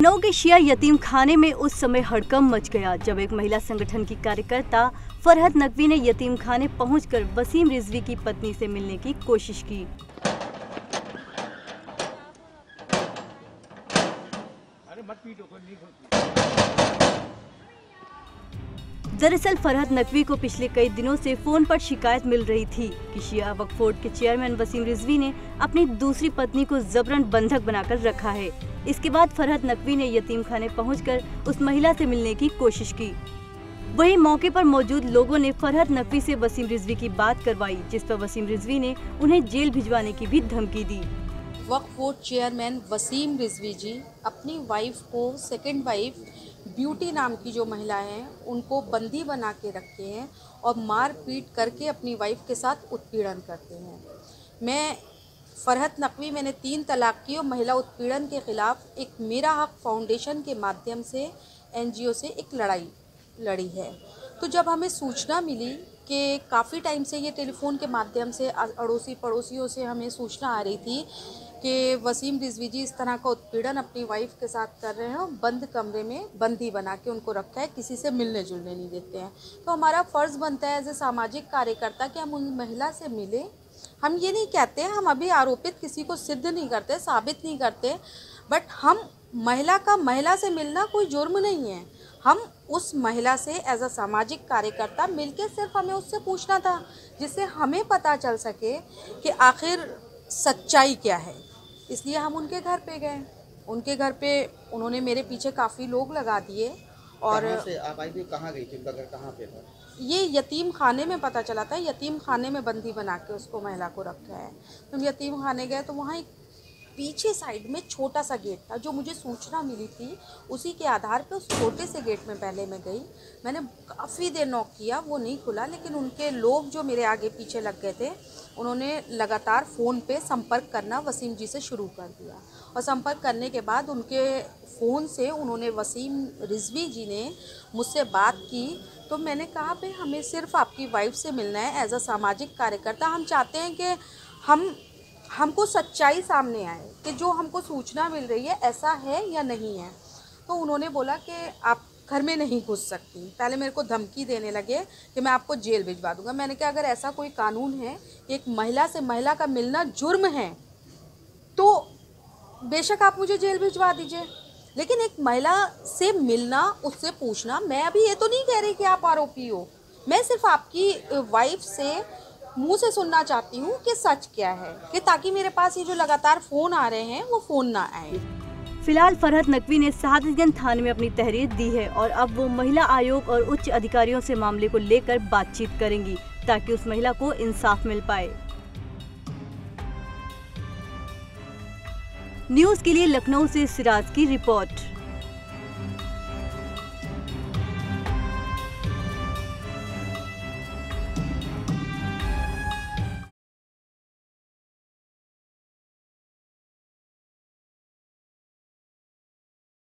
लखनऊ के शिया यतीम खाने में उस समय हड़कम मच गया जब एक महिला संगठन की कार्यकर्ता फरहत नकवी ने यतीम खाने पहुंचकर वसीम रिजवी की पत्नी से मिलने की कोशिश की। दरअसल फरहत नकवी को पिछले कई दिनों से फ़ोन पर शिकायत मिल रही थी कि शिया वक्फ बोर्ड के चेयरमैन वसीम रिजवी ने अपनी दूसरी पत्नी को जबरन बंधक बनाकर रखा है। इसके बाद फरहत नकवी ने यतीम खाने पहुंचकर उस महिला से मिलने की कोशिश की। वहीं मौके पर मौजूद लोगों ने फरहत नकवी से वसीम रिजवी की बात करवाई, जिस पर वसीम रिजवी ने उन्हें जेल भिजवाने की भी धमकी दी। वक्फ बोर्ड चेयरमैन वसीम रिजवी जी, अपनी वाइफ को सेकंड वाइफ ब्यूटी नाम की जो महिला हैं, उनको बंदी बना के रखते हैं और मार पीट करके अपनी वाइफ के साथ उत्पीड़न करते हैं। मैं फरहत नकवी मैंने तीन तलाक की और महिला उत्पीड़न के ख़िलाफ़ एक मेरा हक फाउंडेशन के माध्यम से एनजीओ से एक लड़ाई लड़ी है। तो जब हमें सूचना मिली कि काफ़ी टाइम से ये टेलीफोन के माध्यम से अड़ोसी पड़ोसियों से हमें सूचना आ रही थी कि वसीम रिजवी जी इस तरह का उत्पीड़न अपनी वाइफ के साथ कर रहे हैं और बंद कमरे में बंदी बना के उनको रखा है, किसी से मिलने जुलने नहीं देते हैं। तो हमारा फ़र्ज़ बनता है एज ए सामाजिक कार्यकर्ता कि हम उन महिला से मिलें हम ये नहीं कहते हम अभी आरोपित किसी को सिद्ध नहीं करते, साबित नहीं करते बट हम महिला का महिला से मिलना कोई जुर्म नहीं है। हम उस महिला से एज अ सामाजिक कार्यकर्ता मिलके सिर्फ़ हमें उससे पूछना था, जिससे हमें पता चल सके कि आखिर सच्चाई क्या है। इसलिए हम उनके घर पे गए। उनके घर पे उन्होंने मेरे पीछे काफ़ी लोग लगा दिए। और से आप आई थी कहाँ गई थी? उनका घर कहाँ पे था? ये यतीम खाने में पता चला था। यतीम खाने में बंदी बना के उसको महिला को रखा है। तुम यतीम खाने गए तो वहाँ एक पीछे साइड में छोटा सा गेट था, जो मुझे सूचना मिली थी, उसी के आधार पर उस छोटे से गेट में पहले मैं गई। मैंने काफ़ी देर नॉक किया, वो नहीं खुला, लेकिन उनके लोग जो मेरे आगे पीछे लग गए थे, उन्होंने लगातार फ़ोन पे संपर्क करना वसीम जी से शुरू कर दिया। और संपर्क करने के बाद उनके फ़ोन से उन्होंने वसीम रिजवी जी ने मुझसे बात की तो मैंने कहा, भाई, हमें सिर्फ़ आपकी वाइफ से मिलना है एज अ सामाजिक कार्यकर्ता, हम चाहते हैं कि हम हमको सच्चाई सामने आए कि जो हमको सूचना मिल रही है, ऐसा है या नहीं है? तो उन्होंने बोला कि आप घर में नहीं घुस सकती। पहले मेरे को धमकी देने लगे कि मैं आपको जेल भिजवा दूँगा। मैंने कहा, अगर ऐसा कोई कानून है कि एक महिला से महिला का मिलना जुर्म है तो बेशक आप मुझे जेल भिजवा दीजिए। लेकिन एक महिला से मिलना, उससे पूछना, मैं अभी ये तो नहीं कह रही कि आप आरोपी हो। मैं सिर्फ़ आपकी वाइफ से मुँह से सुनना चाहती हूँ कि सच क्या है, कि ताकि मेरे पास ये जो लगातार फ़ोन आ रहे हैं, वो फ़ोन ना आए। फ़िलहाल फरहत नकवी ने सादतगंज थाने में अपनी तहरीर दी है और अब वो महिला आयोग और उच्च अधिकारियों से मामले को लेकर बातचीत करेंगी, ताकि उस महिला को इंसाफ मिल पाए। न्यूज़ के लिए लखनऊ से सिराज की रिपोर्ट।